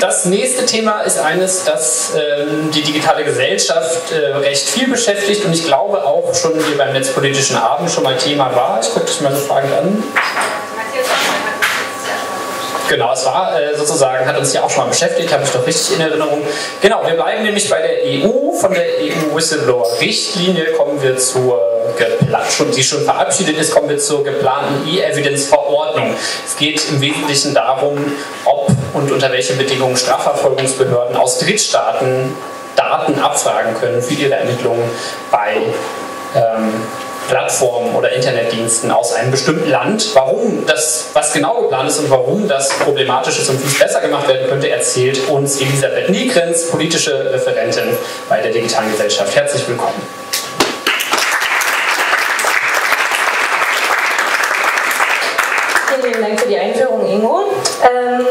Das nächste Thema ist eines, das ähm, die digitale Gesellschaft äh, recht viel beschäftigt und ich glaube auch schon hier beim Netzpolitischen Abend schon mal Thema war. Ich gucke dich mal so fragend an. Genau, es war äh, sozusagen, hat uns ja auch schon mal beschäftigt, habe ich doch richtig in Erinnerung. Genau, wir bleiben nämlich bei der EU. Von der EU-Whistleblower-Richtlinie kommen wir zur schon, die schon verabschiedet ist, kommen wir zur geplanten E-Evidence-Verordnung. Es geht im Wesentlichen darum, ob und unter welchen Bedingungen Strafverfolgungsbehörden aus Drittstaaten Daten abfragen können für ihre Ermittlungen bei ähm, Plattformen oder Internetdiensten aus einem bestimmten Land. Warum das, was genau geplant ist und warum das problematisch ist und wie es besser gemacht werden könnte, erzählt uns Elisabeth Niegrenz, politische Referentin bei der Digitalen Gesellschaft. Herzlich willkommen. Vielen Dank für die Einführung, Ingo. Ähm,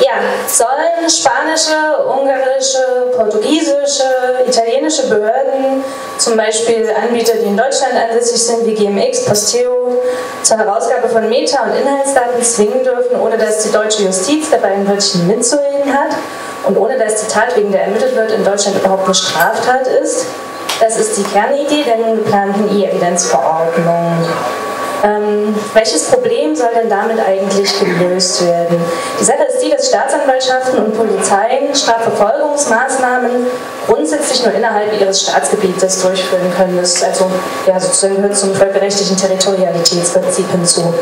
ja, sollen spanische, ungarische, portugiesische, italienische Behörden, zum Beispiel Anbieter, die in Deutschland ansässig sind, wie GMX, Posteo, zur Herausgabe von Meta- und Inhaltsdaten zwingen dürfen, ohne dass die deutsche Justiz dabei ein Wörtchen mitzureden hat und ohne dass die Tat, wegen der ermittelt wird, in Deutschland überhaupt eine Straftat ist? Das ist die Kernidee der nun geplanten E-Evidenzverordnung. Ähm, welches Problem soll denn damit eigentlich gelöst werden? Die Sache ist die, dass Staatsanwaltschaften und Polizeien Strafverfolgungsmaßnahmen grundsätzlich nur innerhalb ihres Staatsgebietes durchführen können. Das ist also ja, sozusagen gehört zum völkerrechtlichen Territorialitätsprinzip hinzu.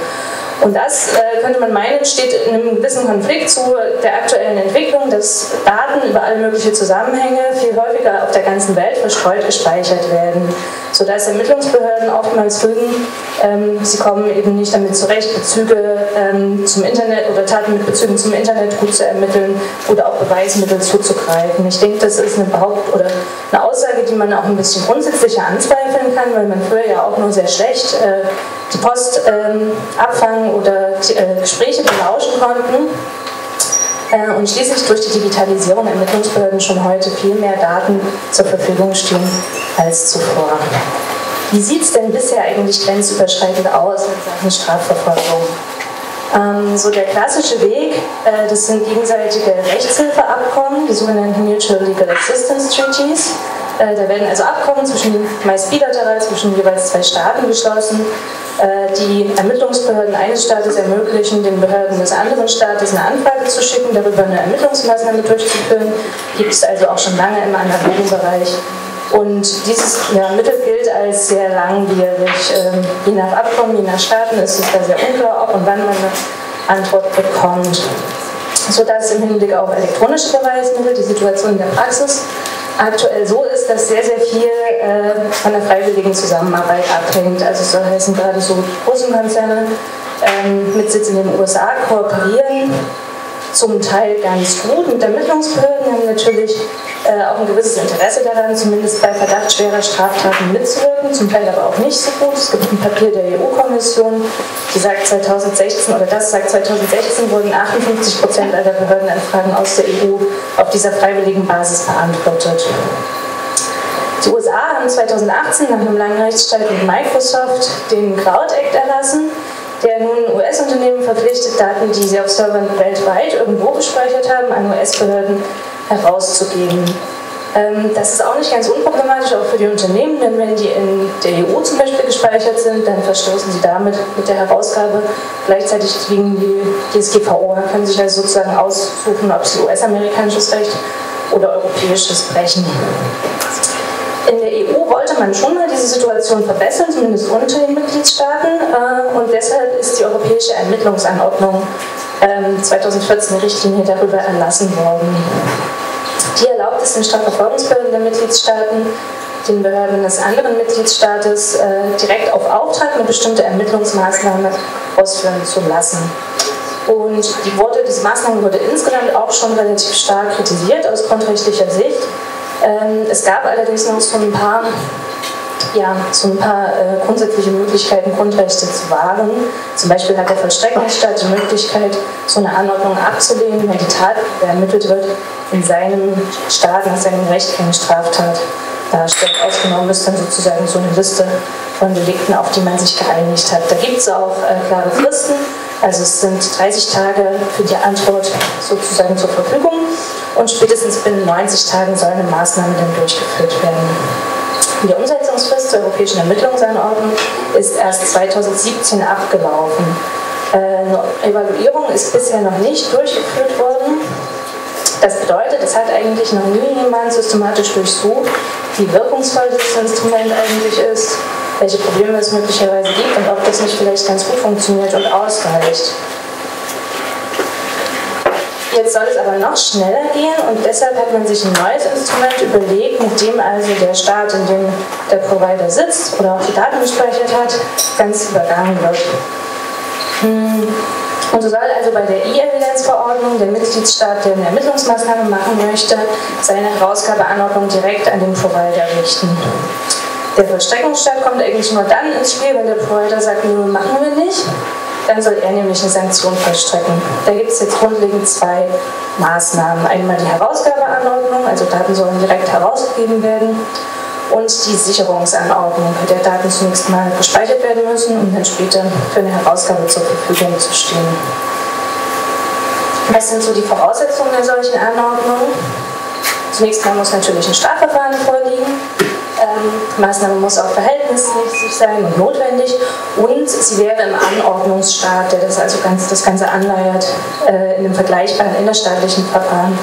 Und das äh, könnte man meinen, steht in einem gewissen Konflikt zu der aktuellen Entwicklung, dass Daten über alle möglichen Zusammenhänge viel häufiger auf der ganzen Welt verstreut gespeichert werden, sodass Ermittlungsbehörden oftmals rügen, ähm, sie kommen eben nicht damit zurecht, Bezüge ähm, zum Internet oder Taten mit Bezügen zum Internet gut zu ermitteln oder auch Beweismittel zuzugreifen. Ich denke, das ist eine Behaupt oder eine Aussage, die man auch ein bisschen grundsätzlicher anzweifeln kann, weil man früher ja auch nur sehr schlecht äh, die Post ähm, abfangen oder äh, Gespräche belauschen konnten. Äh, und schließlich durch die Digitalisierung Ermittlungsbehörden schon heute viel mehr Daten zur Verfügung stehen als zuvor. Wie sieht es denn bisher eigentlich grenzüberschreitend aus in Sachen Strafverfolgung? Ähm, so der klassische Weg, äh, das sind gegenseitige Rechtshilfeabkommen, die sogenannten Mutual Legal Assistance Treaties. Äh, da werden also Abkommen zwischen, meist bilateral zwischen jeweils zwei Staaten geschlossen, äh, die Ermittlungsbehörden eines Staates ermöglichen, den Behörden des anderen Staates eine Anfrage zu schicken, darüber eine Ermittlungsmaßnahme durchzuführen. Gibt es also auch schon lange im analogen Bereich. Und dieses ja, Mittel gilt als sehr langwierig. Ähm, je nach Abkommen, je nach Staaten ist es da sehr unklar, ob und wann man eine Antwort bekommt. Sodass im Hinblick auf elektronische Beweismittel die Situation in der Praxis aktuell so ist, dass sehr, sehr viel äh, von der freiwilligen Zusammenarbeit abhängt. Also es heißen, gerade so große Konzerne ähm, mit Sitz in den USA kooperieren zum Teil ganz gut mit Ermittlungsbehörden, haben natürlich äh, auch ein gewisses Interesse daran, zumindest bei Verdacht schwerer Straftaten mitzuwirken, zum Teil aber auch nicht so gut. Es gibt ein Papier der EU-Kommission, die sagt 2016 oder das sagt 2016 wurden 58 Prozent aller Behördenanfragen aus der EU auf dieser freiwilligen Basis beantwortet. Die USA haben 2018 nach einem langen Rechtsstreit mit Microsoft den Cloud Act erlassen, der nun US-Unternehmen verpflichtet, Daten, die sie auf Servern weltweit irgendwo gespeichert haben, an US-Behörden herauszugeben. Ähm, das ist auch nicht ganz unproblematisch, auch für die Unternehmen, denn wenn die in der EU zum Beispiel gespeichert sind, dann verstoßen sie damit mit der Herausgabe gleichzeitig gegen die DSGVO. Können sich also sozusagen aussuchen, ob sie US-amerikanisches Recht oder europäisches brechen. In der EU man schon mal diese Situation verbessern, zumindest unter den Mitgliedstaaten. Äh, und deshalb ist die Europäische Ermittlungsanordnung 2014 ähm, Richtlinie darüber erlassen worden. Die erlaubt es den Strafverfolgungsbehörden der Mitgliedstaaten, den Behörden des anderen Mitgliedstaates äh, direkt auf Auftrag eine bestimmte Ermittlungsmaßnahme ausführen zu lassen. Und die wurde, diese Maßnahme wurde insgesamt auch schon relativ stark kritisiert aus grundrechtlicher Sicht. Ähm, es gab allerdings noch so ein paar, ja, so ein paar äh, grundsätzliche Möglichkeiten, Grundrechte zu wahren. Zum Beispiel hat der Vollstreckungsstaat die Möglichkeit, so eine Anordnung abzulehnen, wenn die Tat, die ermittelt wird, in seinem Staat, nach seinem Recht keine Straftat darstellt. Ausgenommen ist dann sozusagen so eine Liste von Delikten, auf die man sich geeinigt hat. Da gibt es auch äh, klare Fristen Also es sind 30 Tage für die Antwort sozusagen zur Verfügung und spätestens binnen 90 Tagen soll eine Maßnahme dann durchgeführt werden. Die Umsetzungsfrist der Europäischen Ermittlungsanordnung ist erst 2017 abgelaufen. Äh, eine Evaluierung ist bisher noch nicht durchgeführt worden. Das bedeutet, es hat eigentlich noch nie jemand systematisch durchsucht, wie wirkungsvoll dieses Instrument eigentlich ist, welche Probleme es möglicherweise gibt und ob das nicht vielleicht ganz gut funktioniert und ausreicht. Jetzt soll es aber noch schneller gehen und deshalb hat man sich ein neues Instrument überlegt, mit dem also der Staat, in dem der Provider sitzt oder auch die Daten gespeichert hat, ganz übergangen wird. Hm. Und so soll also bei der E-Evidenz-Verordnung der Mitgliedstaat, der eine Ermittlungsmaßnahme machen möchte, seine Herausgabeanordnung direkt an den Provider richten. Der Vollstreckungsstaat kommt eigentlich nur dann ins Spiel, wenn der Provider sagt, nur machen wir nicht. Dann soll er nämlich eine Sanktion vollstrecken. Da gibt es jetzt grundlegend zwei Maßnahmen. Einmal die Herausgabeanordnung, also Daten sollen direkt herausgegeben werden, und die Sicherungsanordnung, bei der Daten zunächst mal gespeichert werden müssen, um dann später für eine Herausgabe zur Verfügung zu stehen. Was sind so die Voraussetzungen einer solchen Anordnung? Zunächst mal muss natürlich ein Strafverfahren vorliegen. Ähm, Maßnahme muss auch verhältnismäßig sein und notwendig und sie wäre im Anordnungsstaat, der das also ganz, das Ganze anleiert, äh, in einem vergleichbaren innerstaatlichen Verfahren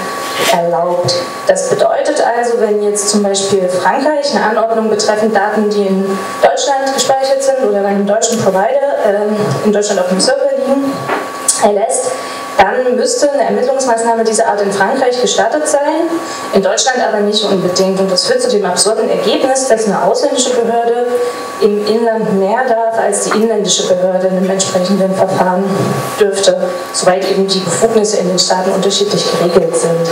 erlaubt. Das bedeutet also, wenn jetzt zum Beispiel Frankreich eine Anordnung betreffend Daten, die in Deutschland gespeichert sind oder bei einem deutschen Provider äh, in Deutschland auf dem Server liegen, erlässt, dann müsste eine Ermittlungsmaßnahme dieser Art in Frankreich gestattet sein, in Deutschland aber nicht unbedingt. Und das führt zu dem absurden Ergebnis, dass eine ausländische Behörde im Inland mehr darf, als die inländische Behörde in einem entsprechenden Verfahren dürfte, soweit eben die Befugnisse in den Staaten unterschiedlich geregelt sind.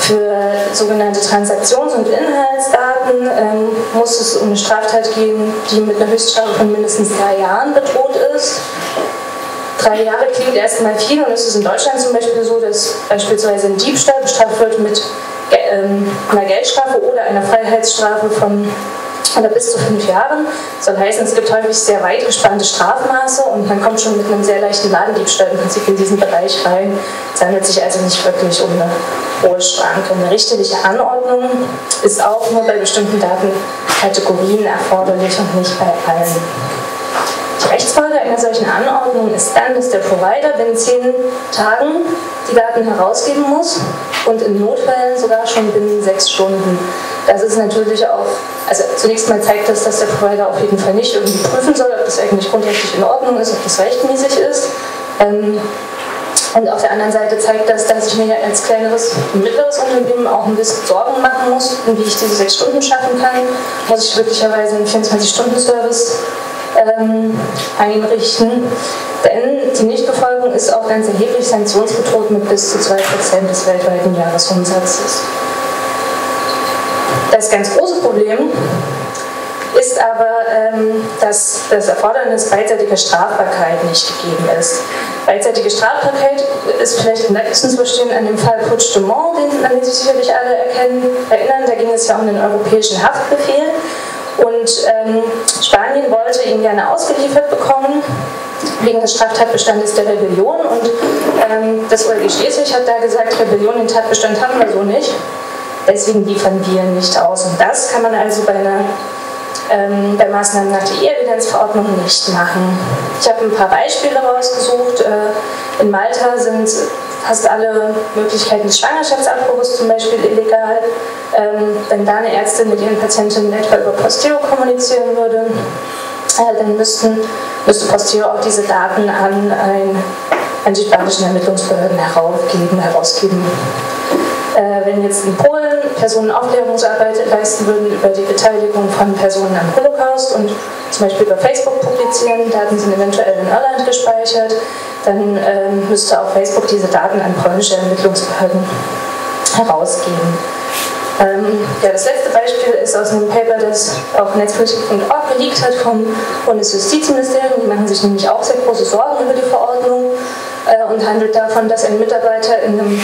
Für sogenannte Transaktions- und Inhaltsdaten ähm, muss es um eine Straftat gehen, die mit einer Höchststrafe von mindestens drei Jahren bedroht ist. Drei Jahre klingt erstmal viel und es ist in Deutschland zum Beispiel so, dass beispielsweise ein Diebstahl bestraft wird mit ähm, einer Geldstrafe oder einer Freiheitsstrafe von oder bis zu fünf Jahren. Das soll heißen, es gibt häufig sehr weit gespannte Strafmaße und man kommt schon mit einem sehr leichten Ladendiebstahl im Prinzip in diesen Bereich rein. Es handelt sich also nicht wirklich um eine hohe Schranke. Eine richterliche Anordnung ist auch nur bei bestimmten Datenkategorien erforderlich und nicht bei allen. Die Rechtsfolge einer solchen Anordnung ist dann, dass der Provider binnen zehn Tagen die Daten herausgeben muss und in Notfällen sogar schon binnen sechs Stunden. Das ist natürlich auch, also zunächst mal zeigt das, dass der Provider auf jeden Fall nicht irgendwie prüfen soll, ob das eigentlich grundsätzlich in Ordnung ist, ob das rechtmäßig ist. Ähm, und auf der anderen Seite zeigt das, dass ich mir als kleineres und mittleres Unternehmen auch ein bisschen Sorgen machen muss, wie ich diese sechs Stunden schaffen kann. Muss ich möglicherweise einen 24-Stunden-Service ähm, einrichten. Denn die Nichtbefolgung ist auch ganz erheblich sanktionsbedroht mit bis zu 2% des weltweiten Jahresumsatzes. Das ganz große Problem ist aber, ähm, dass das Erfordernis beidseitiger Strafbarkeit nicht gegeben ist. Beidseitige Strafbarkeit ist vielleicht am letzten zu verstehen an dem Fall Putsch de Mont, den, an den sich sicherlich alle erkennen, erinnern. Da ging es ja um den europäischen Haftbefehl. Und ähm, Spanien wollte ihn gerne ausgeliefert bekommen wegen des Straftatbestandes der Rebellion. Und ähm, das OLG Schleswig hat da gesagt, Rebellion den Tatbestand haben wir so nicht. Deswegen liefern wir nicht aus. Und das kann man also bei, einer, ähm, bei Maßnahmen nach der E-Evidenzverordnung nicht machen. Ich habe ein paar Beispiele rausgesucht. Äh, in Malta sind fast alle Möglichkeiten des Schwangerschaftsabbruchs zum Beispiel illegal. Ähm, wenn da eine Ärztin mit ihren Patientinnen etwa über Posteo kommunizieren würde, äh, dann müssten, müsste Posteo auch diese Daten an, ein, an die spanischen Ermittlungsbehörden herausgeben. herausgeben. Äh, wenn jetzt in Polen Personen Aufklärungsarbeit leisten würden über die Beteiligung von Personen am Holocaust und zum Beispiel über Facebook publizieren, Daten sind eventuell in Irland gespeichert, dann ähm, müsste auch Facebook diese Daten an polnische Ermittlungsbehörden herausgeben. Ähm, ja, das letzte Beispiel ist aus einem Paper, das auf netzpolitik.org geleakt hat vom Bundesjustizministerium. Die machen sich nämlich auch sehr große Sorgen über die Verordnung äh, und handelt davon, dass ein Mitarbeiter in einem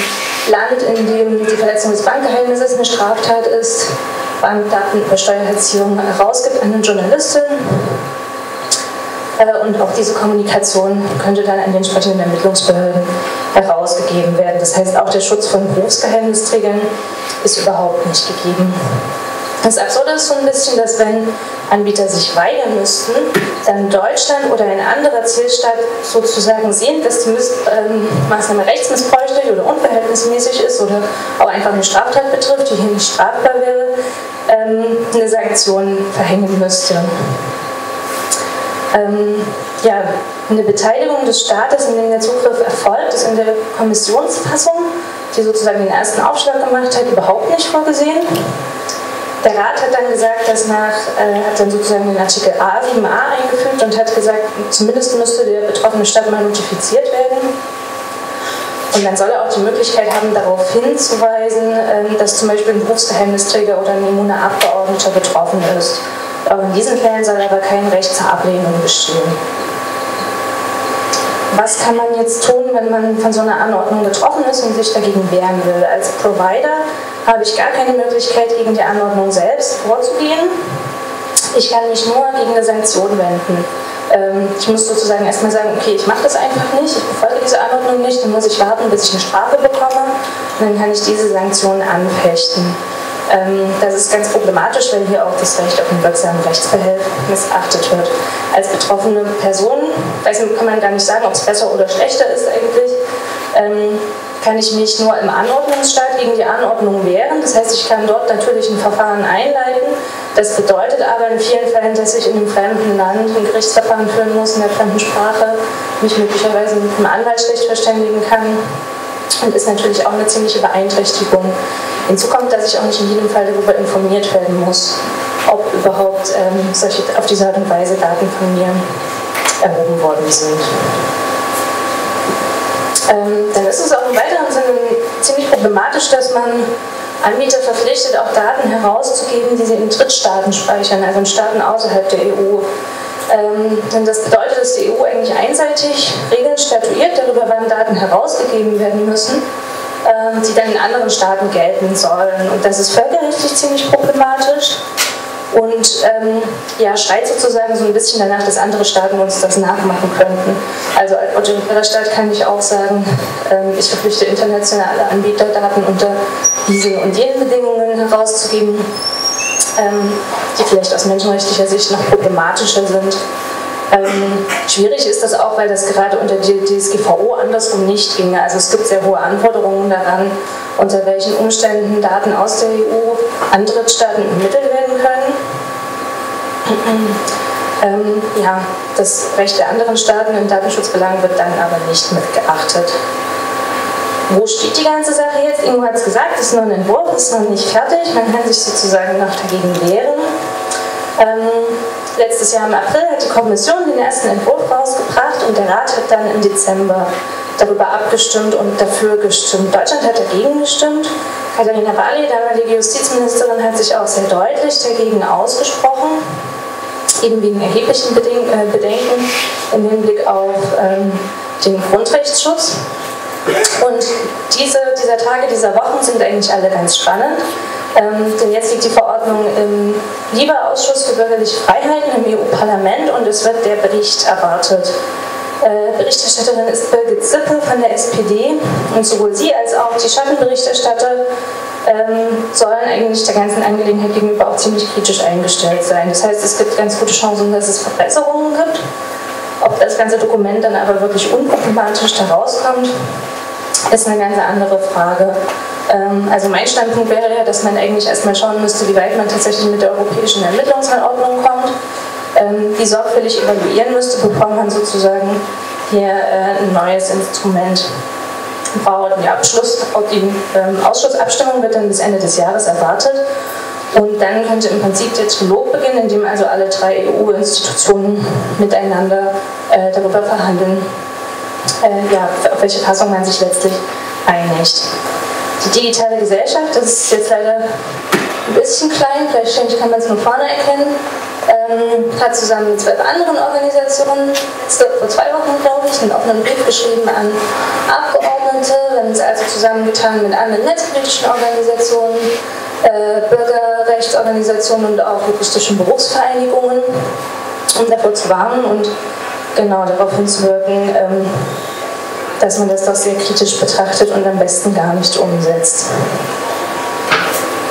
Land, in dem die Verletzung des Bankgeheimnisses eine Straftat ist, Bankdaten über Steuererziehung herausgibt an eine Journalistin und auch diese Kommunikation könnte dann an den entsprechenden Ermittlungsbehörden herausgegeben werden. Das heißt, auch der Schutz von Berufsgeheimnisträgern ist überhaupt nicht gegeben. Das Absurde ist so ein bisschen, dass wenn Anbieter sich weigern müssten, dann Deutschland oder ein anderer Zielstaat sozusagen sehen, dass die ähm, Maßnahme rechtsmissbräuchlich oder unverhältnismäßig ist oder auch einfach eine Straftat betrifft, die hier nicht strafbar wäre, ähm, eine Sanktion verhängen müsste. Ähm, ja, eine Beteiligung des Staates, in dem der Zugriff erfolgt, ist in der Kommissionsfassung, die sozusagen den ersten Aufschlag gemacht hat, überhaupt nicht vorgesehen. Der Rat hat dann gesagt, dass nach, äh, hat dann sozusagen den Artikel A 7a eingefügt und hat gesagt, zumindest müsste der betroffene Stadt mal notifiziert werden. Und dann soll er auch die Möglichkeit haben, darauf hinzuweisen, äh, dass zum Beispiel ein Berufsgeheimnisträger oder ein immuner Abgeordneter betroffen ist. Auch in diesen Fällen soll aber kein Recht zur Ablehnung bestehen. Was kann man jetzt tun, wenn man von so einer Anordnung betroffen ist und sich dagegen wehren will? Als Provider habe ich gar keine Möglichkeit, gegen die Anordnung selbst vorzugehen. Ich kann mich nur gegen eine Sanktion wenden. Ähm, ich muss sozusagen erstmal sagen, okay, ich mache das einfach nicht, ich befolge diese Anordnung nicht, dann muss ich warten, bis ich eine Strafe bekomme und dann kann ich diese Sanktionen anfechten. Ähm, das ist ganz problematisch, weil hier auch das Recht auf einen wirksamen Rechtsbehelf missachtet wird. Als betroffene Person, weiß nicht, kann man gar nicht sagen, ob es besser oder schlechter ist eigentlich, ähm, kann ich mich nur im Anordnungsstaat gegen die Anordnung wehren. Das heißt, ich kann dort natürlich ein Verfahren einleiten. Das bedeutet aber in vielen Fällen, dass ich in einem fremden Land ein Gerichtsverfahren führen muss, in der fremden Sprache, mich möglicherweise mit einem Anwalt schlecht verständigen kann. Und ist natürlich auch eine ziemliche Beeinträchtigung. Hinzu kommt, dass ich auch nicht in jedem Fall darüber informiert werden muss, ob überhaupt ähm, solche, auf diese Art und Weise Daten von mir erhoben worden sind. Ähm, dann ist es auch im weiteren Sinne ziemlich problematisch, dass man Anbieter verpflichtet, auch Daten herauszugeben, die sie in Drittstaaten speichern, also in Staaten außerhalb der EU. Ähm, denn das bedeutet, dass die EU eigentlich einseitig Regeln statuiert darüber, wann Daten herausgegeben werden müssen, die dann in anderen Staaten gelten sollen. Und das ist völkerrechtlich ziemlich problematisch und ähm, ja, schreit sozusagen so ein bisschen danach, dass andere Staaten uns das nachmachen könnten. Also als autoritärer kann ich auch sagen, ähm, ich verpflichte internationale Anbieter, Daten unter diesen und jenen Bedingungen herauszugeben, ähm, die vielleicht aus menschenrechtlicher Sicht noch problematischer sind. Ähm, schwierig ist das auch, weil das gerade unter die DSGVO andersrum nicht ginge. Also es gibt sehr hohe Anforderungen daran, unter welchen Umständen Daten aus der EU an Drittstaaten ermittelt werden können. Ähm, ja, das Recht der anderen Staaten in Datenschutzbelangen wird dann aber nicht mitgeachtet. Wo steht die ganze Sache jetzt? Ingo hat es gesagt, es ist noch ein Entwurf, es ist noch nicht fertig, man kann sich sozusagen noch dagegen wehren. Ähm, letztes Jahr im April hat die Kommission den ersten Entwurf rausgebracht und der Rat hat dann im Dezember darüber abgestimmt und dafür gestimmt. Deutschland hat dagegen gestimmt. Katharina Barley, damalige Justizministerin, hat sich auch sehr deutlich dagegen ausgesprochen, eben wegen erheblichen äh, Bedenken im Hinblick auf ähm, den Grundrechtsschutz. Und diese, dieser Tage, dieser Wochen sind eigentlich alle ganz spannend. Ähm, denn jetzt liegt die Verordnung im LIBA-Ausschuss für bürgerliche Freiheiten im EU-Parlament und es wird der Bericht erwartet. Äh, Berichterstatterin ist Birgit Sippe von der SPD und sowohl sie als auch die Schattenberichterstatter ähm, sollen eigentlich der ganzen Angelegenheit gegenüber auch ziemlich kritisch eingestellt sein. Das heißt, es gibt ganz gute Chancen, dass es Verbesserungen gibt. Ob das ganze Dokument dann aber wirklich unproblematisch da rauskommt, ist eine ganz andere Frage. Ähm, also mein Standpunkt wäre ja, dass man eigentlich erstmal schauen müsste, wie weit man tatsächlich mit der europäischen Ermittlungsanordnung kommt, ähm, die sorgfältig evaluieren müsste, bevor man sozusagen hier äh, ein neues Instrument baut. Die, Abschluss, die ähm, Ausschussabstimmung wird dann bis Ende des Jahres erwartet. Und dann könnte im Prinzip der Trilog beginnen, in dem also alle drei EU-Institutionen miteinander äh, darüber verhandeln, äh, ja, auf welche Fassung man sich letztlich einigt. Die digitale Gesellschaft, das ist jetzt leider ein bisschen klein, vielleicht kann man es nur vorne erkennen, ähm, hat zusammen mit zwölf anderen Organisationen vor zwei Wochen, glaube ich, einen offenen Brief geschrieben an Abgeordnete. Wir haben es also zusammengetan mit anderen netzpolitischen Organisationen, äh, Bürgerrechtsorganisationen und auch juristischen Berufsvereinigungen, um davor zu warnen und genau darauf hinzuwirken, ähm, dass man das doch sehr kritisch betrachtet und am besten gar nicht umsetzt.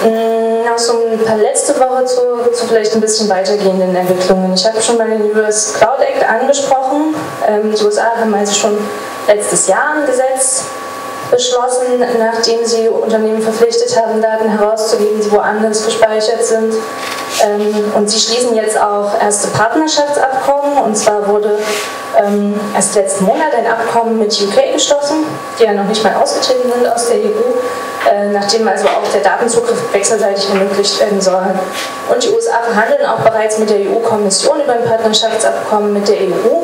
Mm, noch so ein paar letzte Woche zu, zu vielleicht ein bisschen weitergehenden Entwicklungen. Ich habe schon mal den US Cloud Act angesprochen. Ähm, die USA haben also schon letztes Jahr ein Gesetz beschlossen, nachdem sie Unternehmen verpflichtet haben, Daten herauszugeben, die woanders gespeichert sind. Ähm, und sie schließen jetzt auch erste Partnerschaftsabkommen. Und zwar wurde ähm, erst letzten Monat ein Abkommen mit UK geschlossen, die ja noch nicht mal ausgetreten sind aus der EU, äh, nachdem also auch der Datenzugriff wechselseitig ermöglicht werden soll. Und die USA verhandeln auch bereits mit der EU-Kommission über ein Partnerschaftsabkommen mit der EU.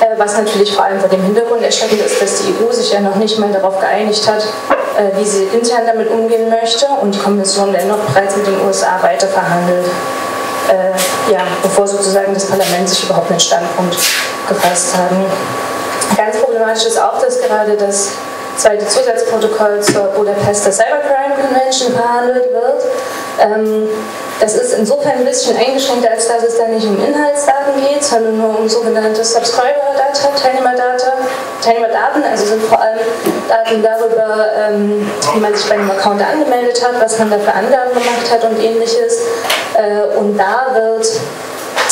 Äh, was natürlich vor allem vor dem Hintergrund erschreckend ist, dass die EU sich ja noch nicht mal darauf geeinigt hat, äh, wie sie intern damit umgehen möchte und die Kommission dennoch bereits mit den USA weiter verhandelt. Äh, ja, bevor sozusagen das Parlament sich überhaupt einen Standpunkt gefasst haben. Ganz problematisch ist auch, dass gerade das zweite Zusatzprotokoll zur Budapester Cybercrime Convention verhandelt wird. Ähm, das ist insofern ein bisschen eingeschränkter, als dass es da nicht um Inhaltsdaten geht, sondern nur um sogenannte Subscriber-Data, Teilnehmerdata, Teilnehmerdaten, also sind vor allem Daten darüber, ähm, wie man sich bei einem Account angemeldet hat, was man da für Angaben gemacht hat und ähnliches. Äh, und da wird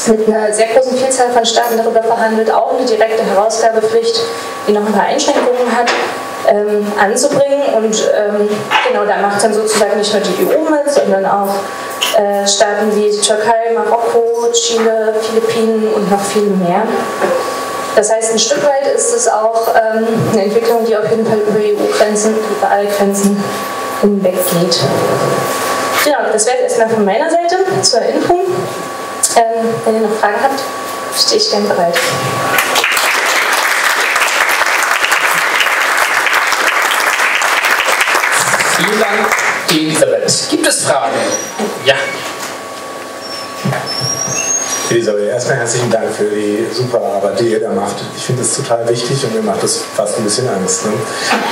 mit einer sehr großen Vielzahl von Staaten darüber verhandelt, auch eine direkte Herausgabepflicht, die noch ein paar Einschränkungen hat, ähm, anzubringen. Und ähm, genau, da macht dann sozusagen nicht nur die EU mit, sondern auch äh, Staaten wie Türkei, Marokko, Chile, Philippinen und noch viel mehr. Das heißt, ein Stück weit ist es auch ähm, eine Entwicklung, die auf jeden Fall über EU-Grenzen, über alle Grenzen hinweg geht. Genau, das wäre es erstmal von meiner Seite zur Info. Ähm, wenn ihr noch Fragen habt, stehe ich gern bereit. Vielen Dank, Elisabeth. Gibt es Fragen? Ja. Elisabeth, erstmal herzlichen Dank für die super Arbeit, die ihr da macht. Ich finde es total wichtig und mir macht das fast ein bisschen Angst. Ne?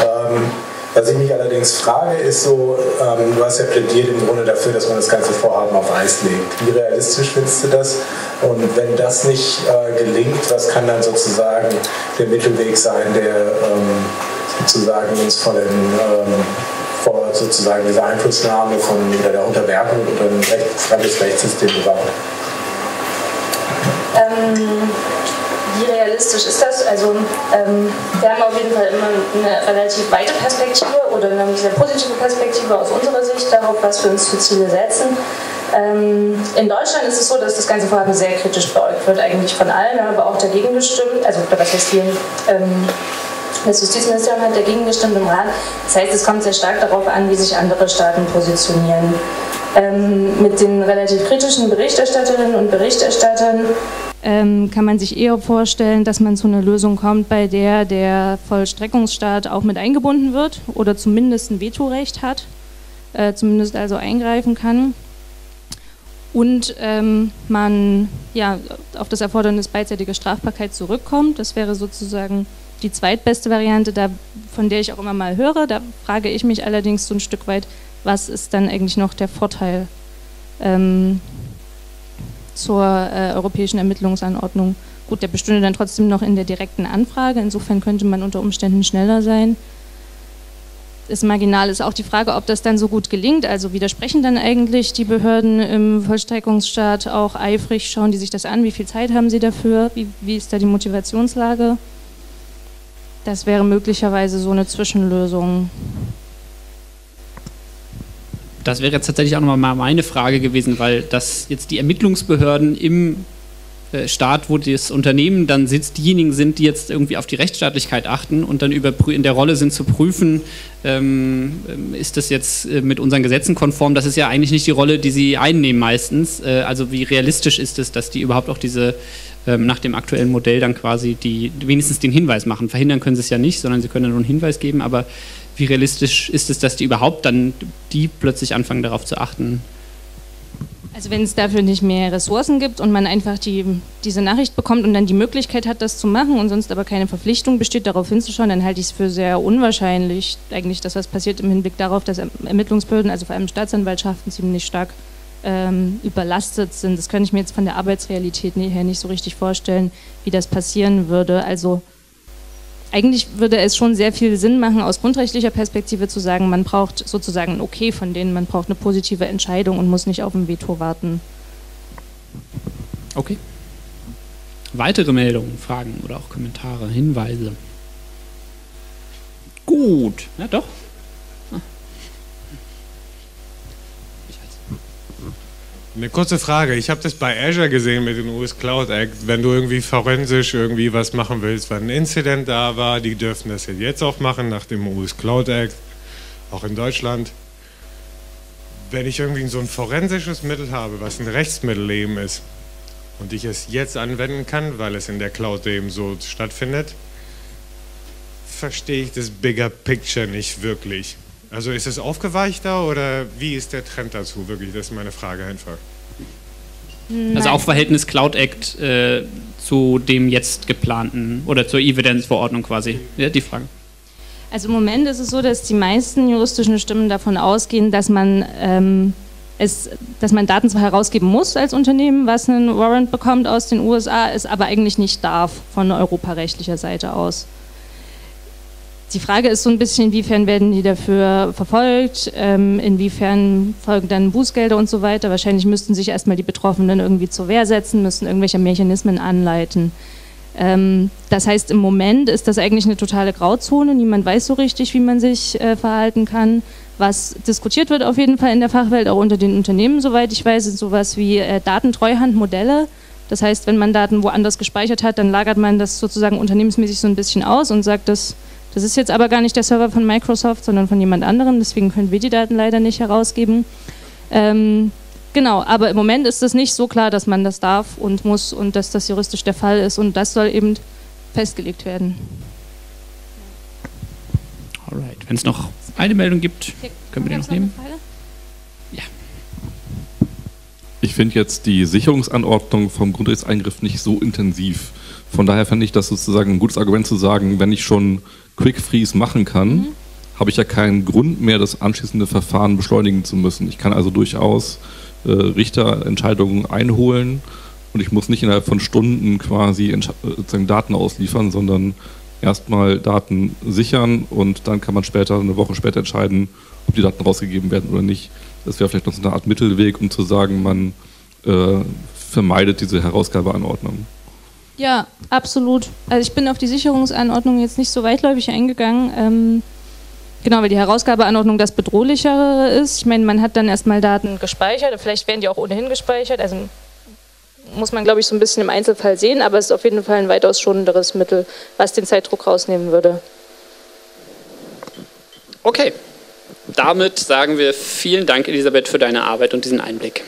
Ähm, was ich mich allerdings frage, ist so, ähm, du hast ja plädiert im Grunde dafür, dass man das ganze Vorhaben auf Eis legt. Wie realistisch findest du das? Und wenn das nicht äh, gelingt, was kann dann sozusagen der Mittelweg sein, der ähm, sozusagen uns von den ähm, sozusagen dieser Einflussnahme von oder der Unterwerfung unter ein fremdes Rechtssystem bewahrt. Ähm, wie realistisch ist das? Also ähm, wir haben auf jeden Fall immer eine relativ weite Perspektive oder eine sehr positive Perspektive aus unserer Sicht darauf, was wir uns für Ziele setzen. Ähm, in Deutschland ist es so, dass das ganze Vorhaben sehr kritisch beäugt wird, eigentlich von allen, aber auch dagegen gestimmt. Also was heißt hier? Ähm, das Justizministerium hat dagegen gestimmt im Rat. Das heißt, es kommt sehr stark darauf an, wie sich andere Staaten positionieren. Ähm, mit den relativ kritischen Berichterstatterinnen und Berichterstattern ähm, kann man sich eher vorstellen, dass man zu einer Lösung kommt, bei der der Vollstreckungsstaat auch mit eingebunden wird oder zumindest ein Vetorecht hat, äh, zumindest also eingreifen kann. Und ähm, man ja, auf das Erfordernis beidseitiger Strafbarkeit zurückkommt. Das wäre sozusagen die zweitbeste Variante, da, von der ich auch immer mal höre. Da frage ich mich allerdings so ein Stück weit, was ist dann eigentlich noch der Vorteil ähm, zur äh, europäischen Ermittlungsanordnung? Gut, der bestünde dann trotzdem noch in der direkten Anfrage. Insofern könnte man unter Umständen schneller sein. Das Marginal ist auch die Frage, ob das dann so gut gelingt. Also widersprechen dann eigentlich die Behörden im Vollstreckungsstaat auch eifrig? Schauen die sich das an? Wie viel Zeit haben sie dafür? Wie, wie ist da die Motivationslage? Das wäre möglicherweise so eine Zwischenlösung. Das wäre jetzt tatsächlich auch nochmal meine Frage gewesen, weil das jetzt die Ermittlungsbehörden im äh, Staat, wo das Unternehmen dann sitzt, diejenigen sind, die jetzt irgendwie auf die Rechtsstaatlichkeit achten und dann in der Rolle sind zu prüfen, ähm, ist das jetzt äh, mit unseren Gesetzen konform? Das ist ja eigentlich nicht die Rolle, die sie einnehmen meistens. Äh, also wie realistisch ist es, dass die überhaupt auch diese ähm, nach dem aktuellen Modell dann quasi die wenigstens den Hinweis machen. Verhindern können sie es ja nicht, sondern sie können nur einen Hinweis geben, aber wie realistisch ist es, dass die überhaupt dann die plötzlich anfangen darauf zu achten? Also wenn es dafür nicht mehr Ressourcen gibt und man einfach die, diese Nachricht bekommt und dann die Möglichkeit hat, das zu machen und sonst aber keine Verpflichtung besteht, darauf hinzuschauen, dann halte ich es für sehr unwahrscheinlich, eigentlich, dass was passiert im Hinblick darauf, dass Ermittlungsbehörden, also vor allem Staatsanwaltschaften, ziemlich stark ähm, überlastet sind. Das könnte ich mir jetzt von der Arbeitsrealität her nicht so richtig vorstellen, wie das passieren würde. Also eigentlich würde es schon sehr viel Sinn machen, aus grundrechtlicher Perspektive zu sagen, man braucht sozusagen ein Okay von denen, man braucht eine positive Entscheidung und muss nicht auf ein Veto warten. Okay. Weitere Meldungen, Fragen oder auch Kommentare, Hinweise? Gut. Ja, doch. Eine kurze Frage. Ich habe das bei Azure gesehen mit dem US Cloud Act. Wenn du irgendwie forensisch irgendwie was machen willst, weil ein Incident da war, die dürfen das jetzt auch machen nach dem US Cloud Act, auch in Deutschland. Wenn ich irgendwie so ein forensisches Mittel habe, was ein Rechtsmittel eben ist, und ich es jetzt anwenden kann, weil es in der Cloud eben so stattfindet, verstehe ich das Bigger Picture nicht wirklich. Also ist es aufgeweichter oder wie ist der Trend dazu? Wirklich, das ist meine Frage einfach. Nein. Also auch Verhältnis Cloud Act äh, zu dem jetzt geplanten oder zur Evidenzverordnung quasi. Ja, die Frage. Also im Moment ist es so, dass die meisten juristischen Stimmen davon ausgehen, dass man ähm, es, dass man Daten zwar herausgeben muss als Unternehmen, was einen Warrant bekommt aus den USA, es aber eigentlich nicht darf von europarechtlicher Seite aus. Die Frage ist so ein bisschen, inwiefern werden die dafür verfolgt, ähm, inwiefern folgen dann Bußgelder und so weiter. Wahrscheinlich müssten sich erstmal die Betroffenen irgendwie zur Wehr setzen, müssten irgendwelche Mechanismen anleiten. Ähm, das heißt, im Moment ist das eigentlich eine totale Grauzone. Niemand weiß so richtig, wie man sich äh, verhalten kann. Was diskutiert wird auf jeden Fall in der Fachwelt, auch unter den Unternehmen, soweit ich weiß, sind sowas wie äh, Datentreuhandmodelle. Das heißt, wenn man Daten woanders gespeichert hat, dann lagert man das sozusagen unternehmensmäßig so ein bisschen aus und sagt, das, das ist jetzt aber gar nicht der Server von Microsoft, sondern von jemand anderem. Deswegen können wir die Daten leider nicht herausgeben. Ähm, genau, aber im Moment ist es nicht so klar, dass man das darf und muss und dass das juristisch der Fall ist. Und das soll eben festgelegt werden. Alright, wenn es noch eine Meldung gibt, können wir die noch nehmen. Ja. Ich finde jetzt die Sicherungsanordnung vom Grundrechtseingriff nicht so intensiv. Von daher fände ich das sozusagen ein gutes Argument zu sagen, wenn ich schon Quick Freeze machen kann, mhm. habe ich ja keinen Grund mehr, das anschließende Verfahren beschleunigen zu müssen. Ich kann also durchaus äh, Richterentscheidungen einholen und ich muss nicht innerhalb von Stunden quasi äh, sozusagen Daten ausliefern, sondern erstmal Daten sichern und dann kann man später, eine Woche später entscheiden, ob die Daten rausgegeben werden oder nicht. Das wäre vielleicht noch so eine Art Mittelweg, um zu sagen, man äh, vermeidet diese Herausgabeanordnung. Ja, absolut. Also ich bin auf die Sicherungsanordnung jetzt nicht so weitläufig eingegangen. Ähm, genau, weil die Herausgabeanordnung das Bedrohlichere ist. Ich meine, man hat dann erstmal Daten gespeichert, vielleicht werden die auch ohnehin gespeichert. Also muss man, glaube ich, so ein bisschen im Einzelfall sehen, aber es ist auf jeden Fall ein weitaus schonenderes Mittel, was den Zeitdruck rausnehmen würde. Okay, damit sagen wir vielen Dank, Elisabeth, für deine Arbeit und diesen Einblick.